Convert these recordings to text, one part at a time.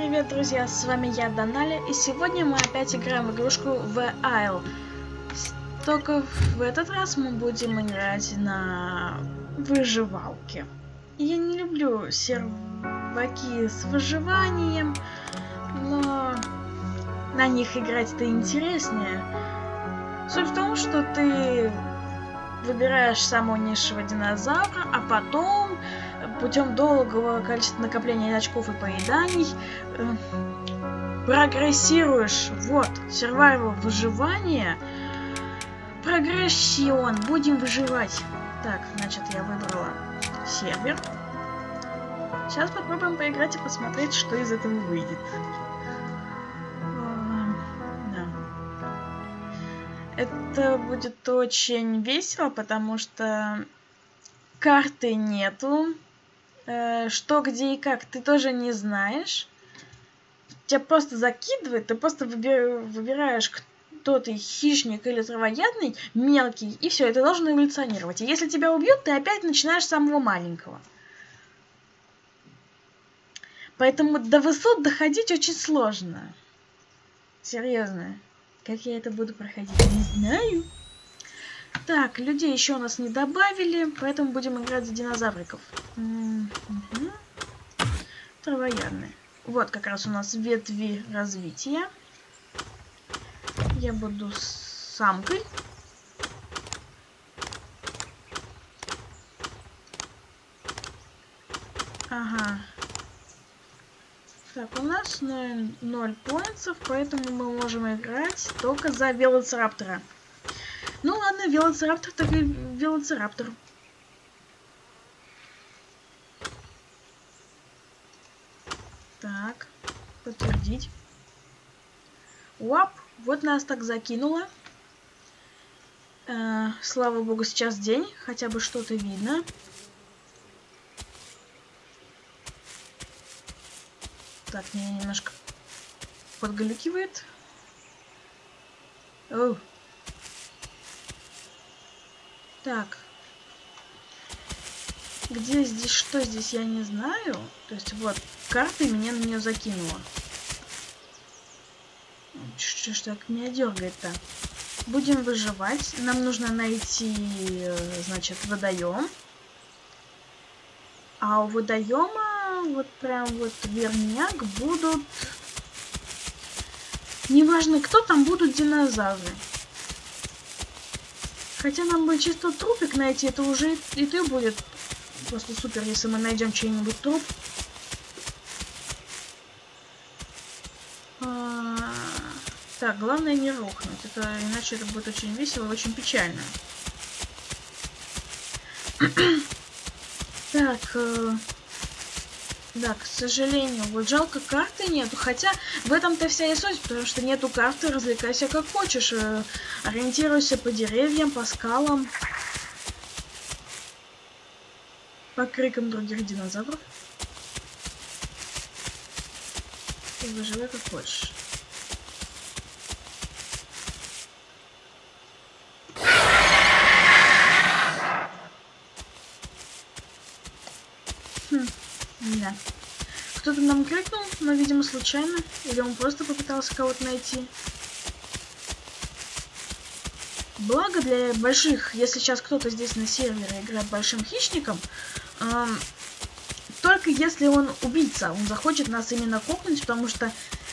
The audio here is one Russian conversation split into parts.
привет, друзья! С вами я, Даналя, и сегодня мы опять играем игрушку The Isle. Только в этот раз мы будем играть на выживалке. Я не люблю серваки с выживанием, но на них играть-то интереснее. Суть в том, что ты выбираешь самого низшего динозавра, а потом путем долгого количества накопления очков и поеданий э, прогрессируешь. Вот, survival выживание. Прогрессион. Будем выживать. Так, значит, я выбрала сервер. Сейчас попробуем поиграть и посмотреть, что из этого выйдет. Это будет очень весело, потому что карты нету. Э, что, где и как, ты тоже не знаешь. Тебя просто закидывает, ты просто выбираешь, кто ты, хищник или травоядный, мелкий, и все, это должно эволюционировать. И если тебя убьют, ты опять начинаешь с самого маленького. Поэтому до высот доходить очень сложно. Серьезно. Как я это буду проходить, не знаю. Так, людей еще у нас не добавили, поэтому будем играть за динозавриков. Угу. Травоядные. Вот как раз у нас ветви развития. Я буду самкой. Ага. Так, у нас 0, 0 поинтов, поэтому мы можем играть только за велоцираптора. Велоцираптор так и велоцираптор. Так, подтвердить. Уап, вот нас так закинуло. Э, слава богу, сейчас день, хотя бы что-то видно. Так, меня немножко подгалюкивает. Оу. Так. Где здесь, что здесь, я не знаю. То есть вот, карта меня на нее закинула. Что ж так меня дергает-то? Будем выживать. Нам нужно найти, э, значит, водоем. А у водоема вот прям вот верняк будут... Неважно кто, там будут динозавры. Хотя нам бы чисто трупик найти, это уже и ты будет просто супер, если мы найдем чей-нибудь труп. А, так, главное не рухнуть, это иначе это будет очень весело и очень печально. так, э да, к сожалению, вот жалко карты нету, хотя в этом-то вся и суть, потому что нету карты, развлекайся как хочешь, э, ориентируйся по деревьям, по скалам, по крикам других динозавров. И выживай как хочешь. Да. Кто-то нам крикнул, но, видимо, случайно. Или он просто попытался кого-то найти. Благо для больших, если сейчас кто-то здесь на сервере играет большим хищником, эм, только если он убийца, он захочет нас именно кокнуть, потому что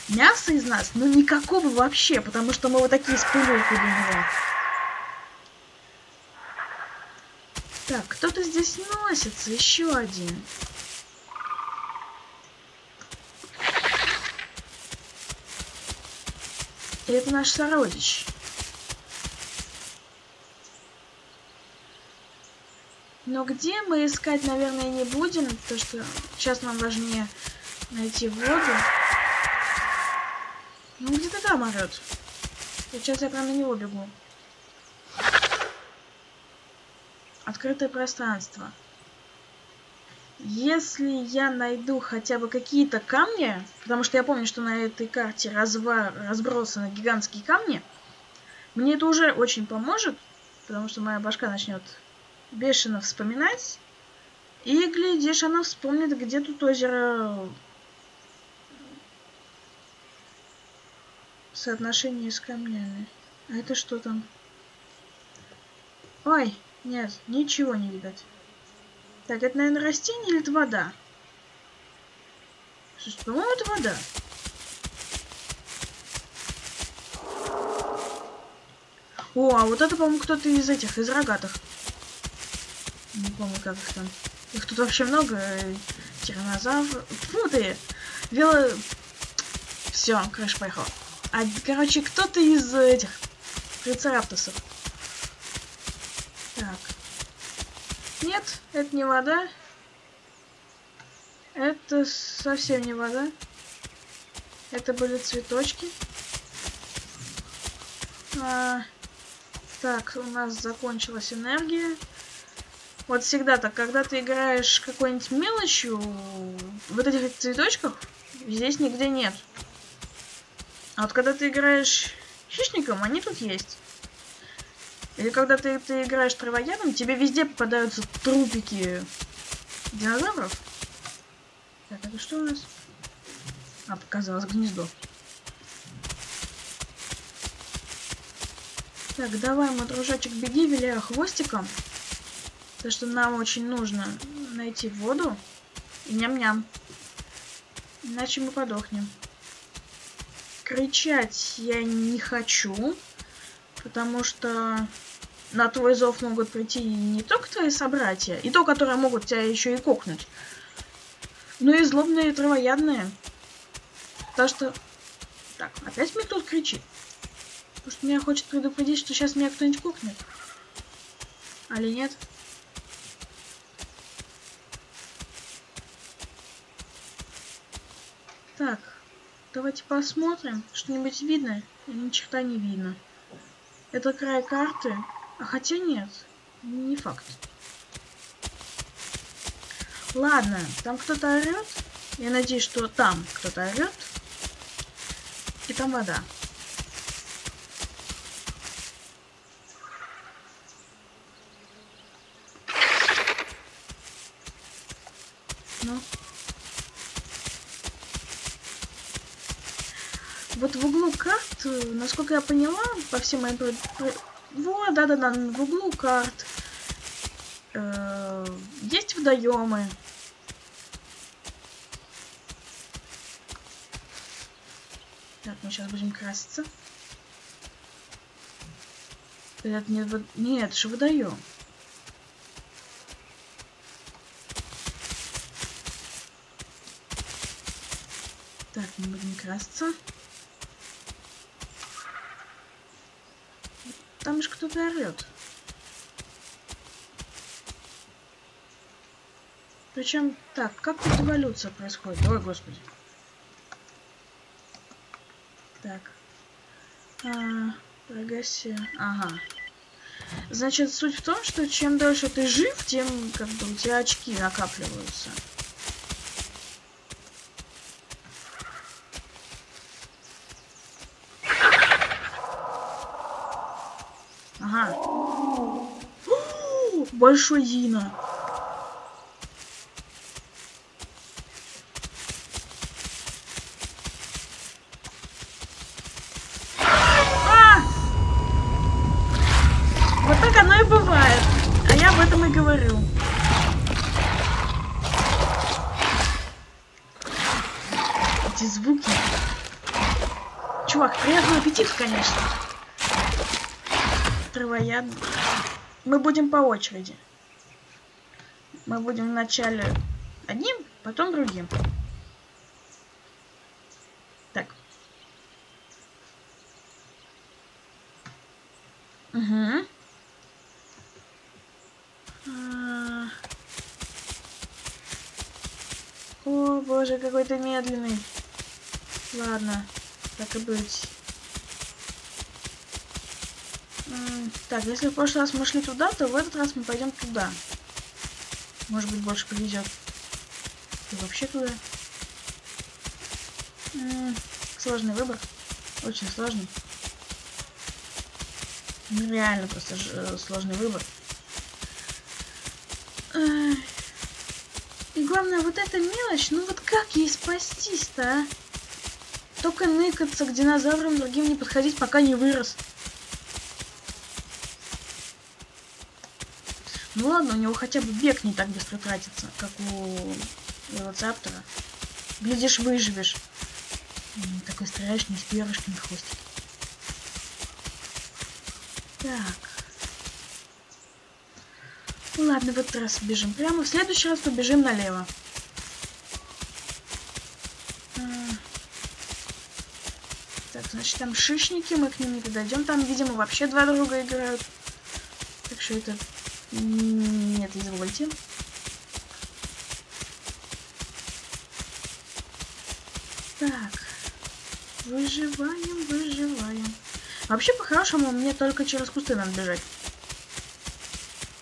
мяса из нас, ну никакого вообще, потому что мы вот такие спылюки для него. Так, кто-то здесь носится, еще один. И это наш сородич. Но где мы искать, наверное, не будем, потому что сейчас нам важнее найти воду. Ну, где-то там орёт. Сейчас я прям на него бегу. Открытое пространство. Если я найду хотя бы какие-то камни, потому что я помню, что на этой карте разва... разбросаны гигантские камни, мне это уже очень поможет, потому что моя башка начнет бешено вспоминать. И, глядишь, она вспомнит, где тут озеро соотношение с камнями. А это что там? Ой, нет, ничего не видать. Так, это, наверное, растение или это вода? Слушай, по-моему, это вода. О, а вот это, по-моему, кто-то из этих, из рогатых. Не помню, как их там. Их тут вообще много. Тиранозавр. Фу ты! Вело... Все, крыша поехала. А, короче, кто-то из этих трицераптосов. Так. Нет, это не вода. Это совсем не вода. Это были цветочки. А, так, у нас закончилась энергия. Вот всегда так, когда ты играешь какой-нибудь мелочью, вот этих цветочков здесь нигде нет. А вот когда ты играешь хищником, они тут есть. Или когда ты, ты играешь травоядом, тебе везде попадаются трупики динозавров. Так, это что у нас? А, показалось гнездо. Так, давай, мой дружочек, беги, виляя хвостиком. Потому что нам очень нужно найти воду и ням-ням. Иначе мы подохнем. Кричать я не хочу, потому что на твой зов могут прийти не только твои собратья, и то, которые могут тебя еще и кокнуть, но и злобные травоядные. Так что... Так, опять мне кто-то кричит. Потому что меня хочет предупредить, что сейчас меня кто-нибудь кукнет. Али нет? Так, давайте посмотрим. Что-нибудь видно? Или ни черта не видно. Это край карты. А хотя нет, не факт. Ладно, там кто-то орет. Я надеюсь, что там кто-то орет. И там вода. Ну. Вот в углу карт, насколько я поняла, по всем моим... Вот, да-да-да, в углу карт э, есть водоемы. Так, мы сейчас будем краситься. Это не. Нет, это же водоем. Так, мы будем краситься. Там же кто-то орет. Причем, так, как тут эволюция происходит? Ой, господи. Так. А, прогаси. Ага. Значит, суть в том, что чем дольше ты жив, тем как бы у тебя очки накапливаются. Ага. Большой Дина. А! Вот так оно и бывает. А я об этом и говорю. Эти звуки. Чувак, приятного аппетита, конечно травоядный. Мы будем по очереди. Мы будем вначале одним, потом другим. Так. Угу. О, боже, какой ты медленный. Ладно, так и быть. Так, если в прошлый раз мы шли туда, то в этот раз мы пойдем туда. Может быть, больше повезет. И вообще туда. М -м, сложный выбор. Очень сложный. Нереально просто э, сложный выбор. И главное, вот эта мелочь, ну вот как ей спастись-то, а? Только ныкаться к динозаврам другим не подходить, пока не вырос. Ну ладно, у него хотя бы бег не так быстро тратится, как у велоцаптора. Глядишь, выживешь. Такой страшный, с перышками хвостик. Так. Ладно, в этот раз бежим прямо. В следующий раз побежим налево. А. Так, значит, там шишники, мы к ним не подойдем. Там, видимо, вообще два друга играют. Так что это... Нет, извольте. Так. Выживаем, выживаем. Вообще, по-хорошему, мне только через кусты надо бежать.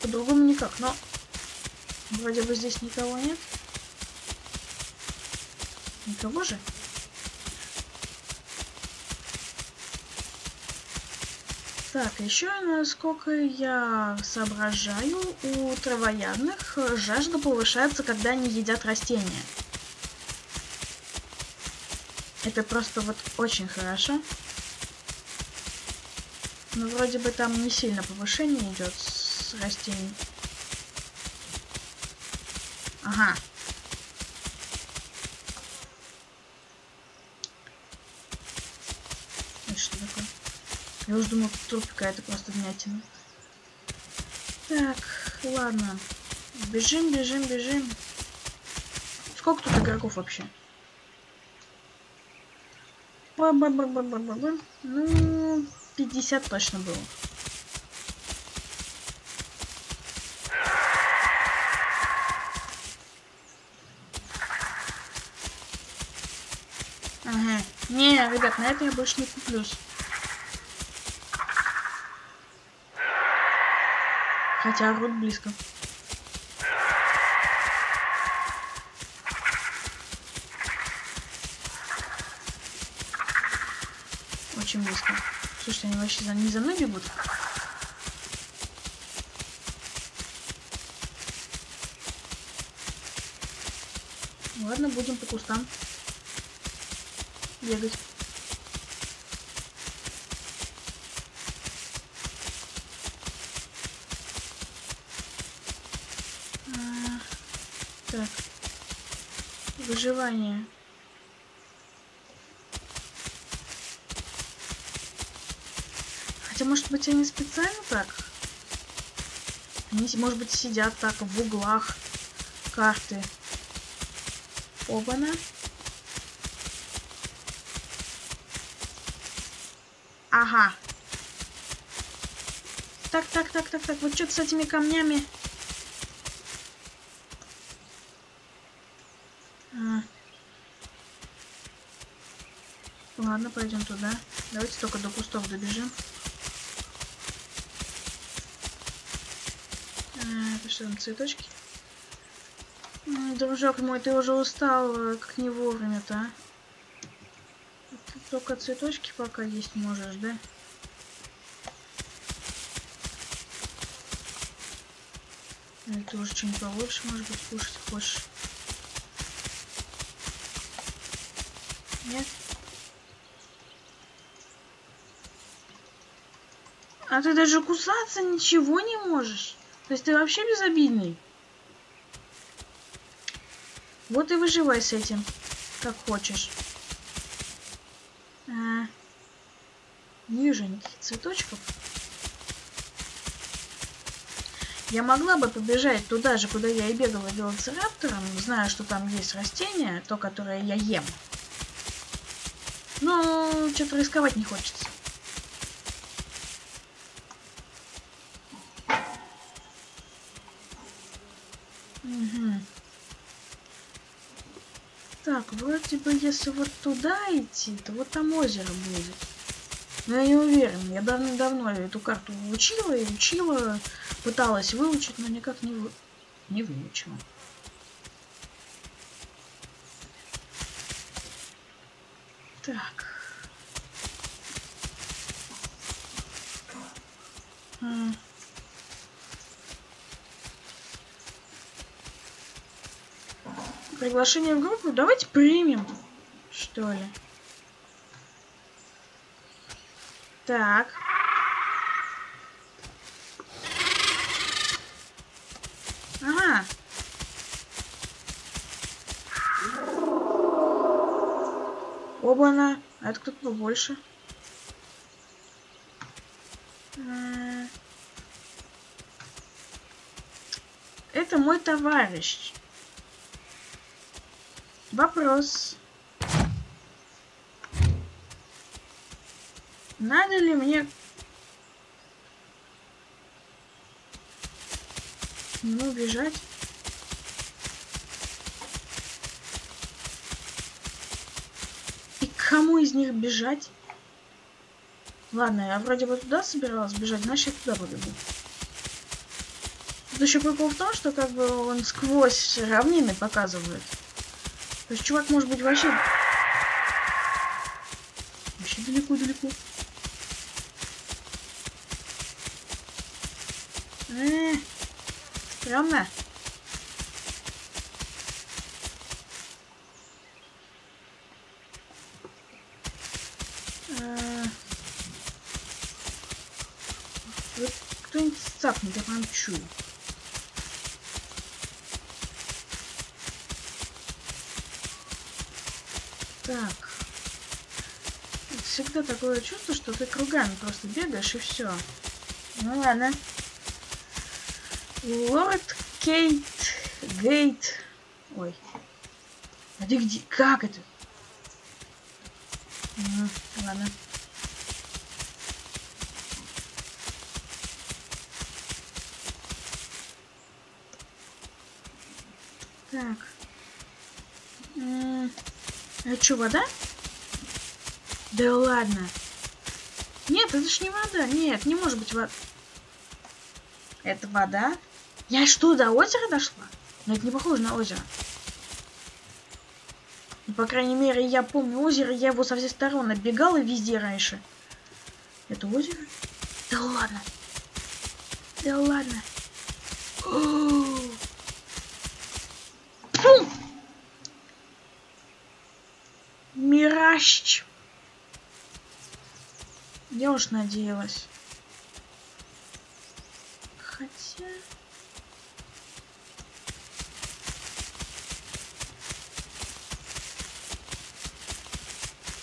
По-другому никак, но... Вроде бы здесь никого нет. Никого же? Так, еще, насколько я соображаю, у травоядных жажда повышается, когда они едят растения. Это просто вот очень хорошо. Но вроде бы там не сильно повышение идет с растений. Ага. Это что такое? Я уже думал, труп какая-то просто вмятина. Так, ладно. Бежим, бежим, бежим. Сколько тут игроков вообще? Ба -ба -ба -ба -ба -ба -ба. Ну, 50 точно было. Ага. Не, ребят, на это я больше не куплюсь. Хотя рот близко. очень близко. Слушайте, они вообще за, не за мной бегут? Ладно, будем по кустам бегать. Так. Выживание. Хотя, может быть, они специально так? Они, может быть, сидят так в углах карты. Оба-на. Ага. Так, так, так, так, так. Вот что-то с этими камнями. Ладно, пойдем туда. Давайте только до кустов добежим. Что там, цветочки? Дружок мой, ты уже устал, э, как не вовремя-то, а? Ты только цветочки пока есть можешь, да? Или ты уже что-нибудь получше, может быть, кушать хочешь? Нет? А ты даже кусаться ничего не можешь? То есть ты вообще безобидный? Вот и выживай с этим, как хочешь. А, ниже никаких цветочков. Я могла бы побежать туда же, куда я и бегала велоцираптором, зная, что там есть растение, то, которое я ем. Но что-то рисковать не хочется. Так, вроде бы, если вот туда идти, то вот там озеро будет. Но я не уверен. Я давно-давно эту карту учила и учила, пыталась выучить, но никак не, вы... не выучила. Так. А. Приглашение в группу? Давайте примем, что ли. Так. Ага. Оба-на. А это кто-то побольше. Это мой товарищ. Вопрос. Надо ли мне... нему бежать? И кому из них бежать? Ладно, я вроде бы туда собиралась бежать, значит я туда побегу. Тут еще прикол в том, что как бы он сквозь равнины показывает. То чувак может быть вообще... Вообще далеко-далеко. Э, стрёмно. Э, Кто-нибудь цапнет, я прям чую. Так. Всегда такое чувство, что ты кругами просто бегаешь и все. Ну ладно. Лорд Кейт Гейт. Ой. А ты где? Как это? М, ладно. Так. Это что, вода? Да ладно. Нет, это ж не вода. Нет, не может быть вода. Это вода? Я что, до озера дошла? Но это не похоже на озеро. Ну, по крайней мере, я помню озеро, я его со всех сторон оббегала везде раньше. Это озеро? Да ладно. Да ладно. О! Фу! Мираж. Я уж надеялась. Хотя...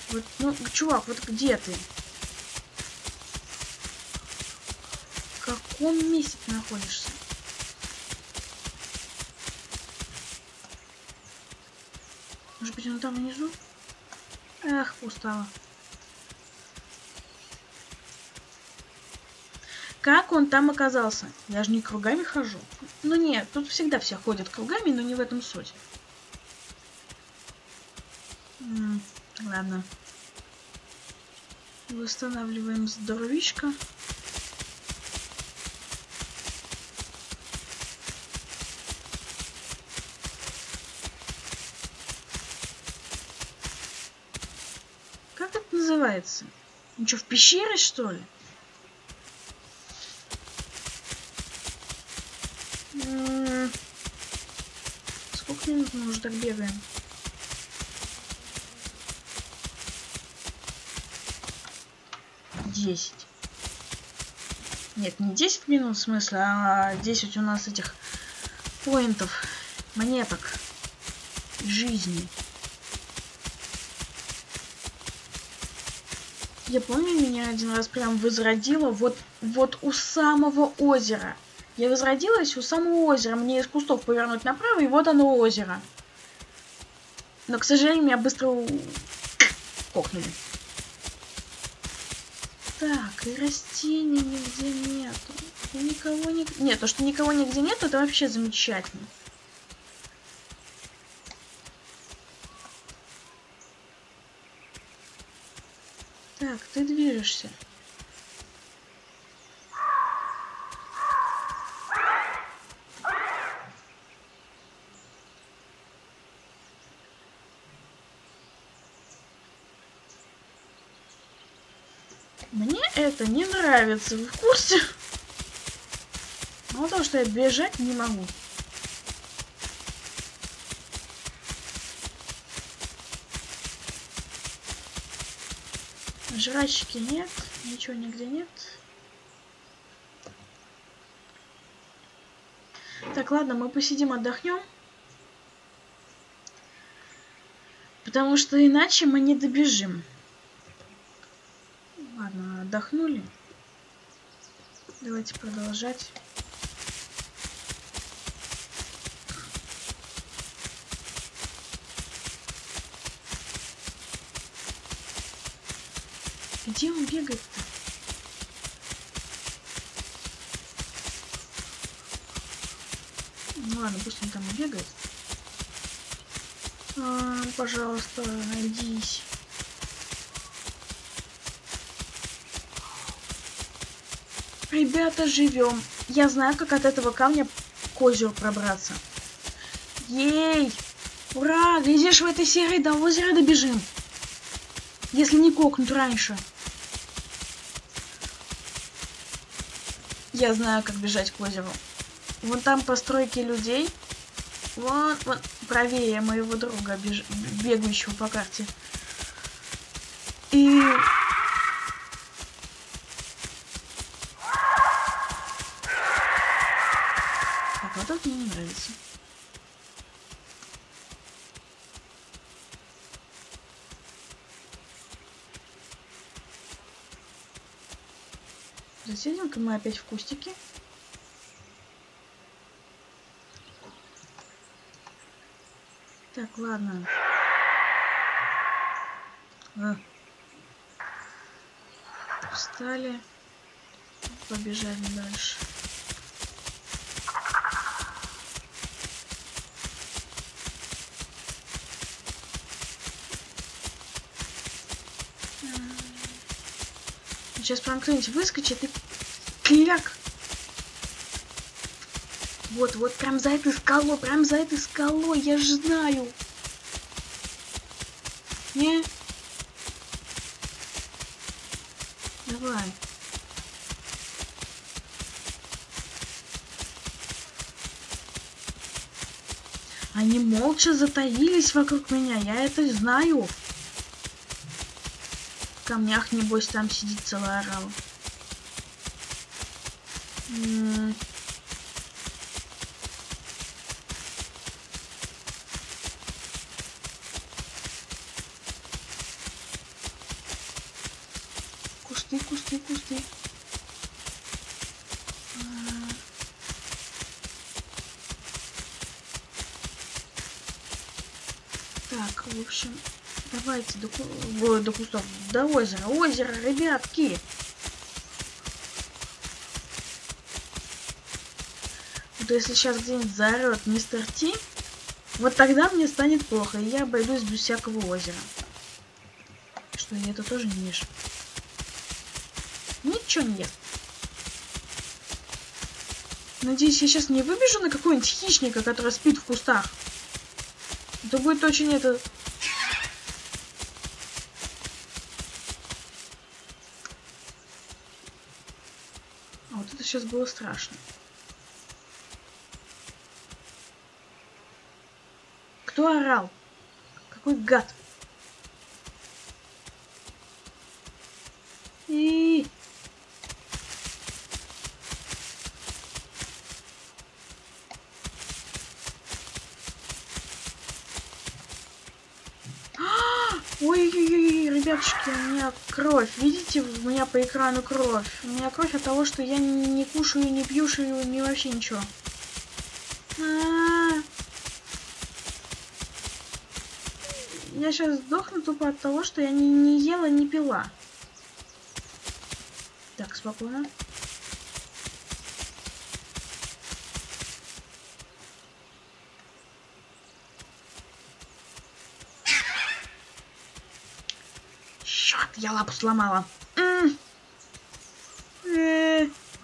Вот, ну, чувак, вот где ты? В каком месте ты находишься? Может быть, он там внизу? Эх, устала. Как он там оказался? Я же не кругами хожу. Ну нет, тут всегда все ходят кругами, но не в этом суть. М, ладно. Восстанавливаем здоровичка. Как это называется? Ничего, в пещере, что ли? Сколько минут мы уже так бегаем? Десять. Нет, не 10 минут в смысле, а 10 у нас этих поинтов, монеток жизни. Я помню, меня один раз прям возродило вот, вот у самого озера. Я возродилась у самого озера. Мне из кустов повернуть направо, и вот оно озеро. Но, к сожалению, меня быстро кокнули. Так, и растений нигде нету. И никого не... Нет, то, что никого нигде нету, это вообще замечательно. Так, ты движешься. Мне это не нравится. Вы в курсе? Мало того, что я бежать не могу. Жрачки нет. Ничего нигде нет. Так, ладно, мы посидим, отдохнем. Потому что иначе мы не добежим. Ладно, отдохнули. Давайте продолжать. Где он бегает-то? Ну ладно, пусть он там и бегает. А, пожалуйста, найдись. Ребята, живем. Я знаю, как от этого камня к озеру пробраться. Ей! Ура! Глядишь, в этой серии до озера добежим. Если не кокнут раньше. Я знаю, как бежать к озеру. Вон там постройки людей. Вон, вон, правее моего друга, беж... бегающего по карте. Засядем-ка мы опять в кустике. Так, ладно. А. Встали. Побежали дальше. Сейчас прям кто-нибудь выскочит и кляк. Вот, вот, прям за этой скалой, прям за этой скалой, я же знаю. Не? Давай. Они молча затаились вокруг меня, я это знаю. В камнях, небось, там сидит целая орава. Кусты, кусты, кусты. Так, в общем, давайте до, до кустов, до озера. Озеро, ребятки! Если сейчас где-нибудь заорет мистер Ти, вот тогда мне станет плохо, и я обойдусь без всякого озера. Что, и это тоже не ешь? Ничего не ест. Надеюсь, я сейчас не выбежу на какого-нибудь хищника, который спит в кустах. Это будет очень это... А вот это сейчас было страшно. Кто орал? Какой гад? И... Ой-ой-ой, ребятушки, у меня кровь. Видите, у меня по экрану кровь. У меня кровь от того, что я не, кушаю, не пьюшаю, не вообще ничего. А -а -а. Я сейчас сдохну тупо от того, что я не, не ела, не пила. Так, спокойно. Я лапу сломала. -м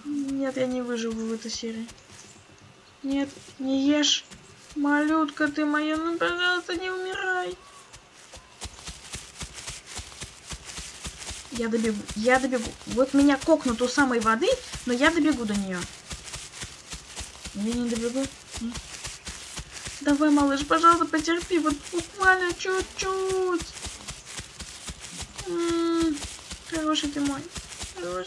Нет, я не выживу в этой серии. Нет, не ешь. Малютка ты моя, ну, пожалуйста, не умирай. Я добегу, я добегу. Вот меня кокнут у самой воды, но я добегу до нее. Я не добегу. Давай, малыш, пожалуйста, потерпи. Вот буквально чуть-чуть. Хороший ты мой. Давай.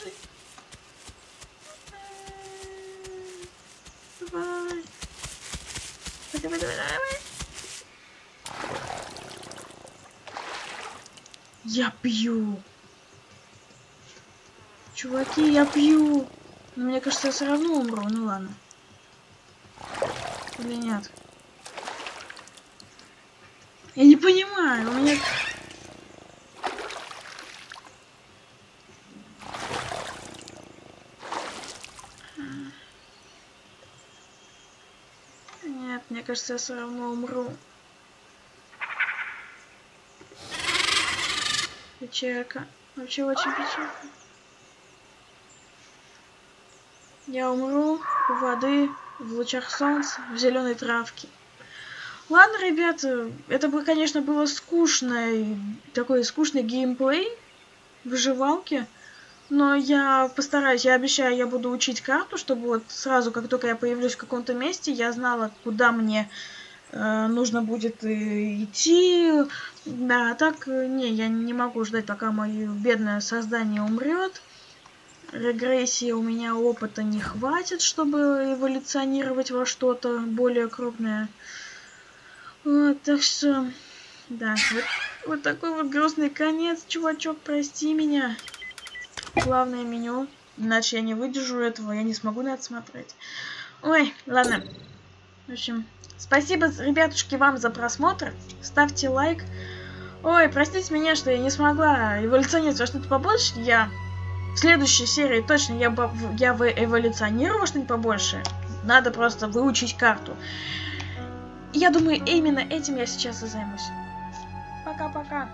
Давай. Давай, давай, давай. Я пью. Чуваки, я пью. Но мне кажется, я все равно умру. Ну ладно. Или нет? Я не понимаю, у меня... Нет, мне кажется, я все равно умру. Печалька. Вообще очень печалька. Я умру у воды, в лучах солнца, в зеленой травке. Ладно, ребята, это бы, конечно, было скучно, такой скучный геймплей, выживалки. Но я постараюсь, я обещаю, я буду учить карту, чтобы вот сразу, как только я появлюсь в каком-то месте, я знала, куда мне э, нужно будет э, идти. Да, а так, э, не, я не могу ждать, пока мое бедное создание умрет регрессии у меня опыта не хватит, чтобы эволюционировать во что-то более крупное. Вот, так что, да, вот, вот такой вот грустный конец, чувачок, прости меня. Главное меню, иначе я не выдержу этого, я не смогу на это смотреть. Ой, ладно. В общем, спасибо, ребятушки, вам за просмотр. Ставьте лайк. Ой, простите меня, что я не смогла эволюционировать во что-то побольше. Я в следующей серии точно я, я эволюционирую что-нибудь побольше. Надо просто выучить карту. Я думаю, именно этим я сейчас и займусь. Пока-пока.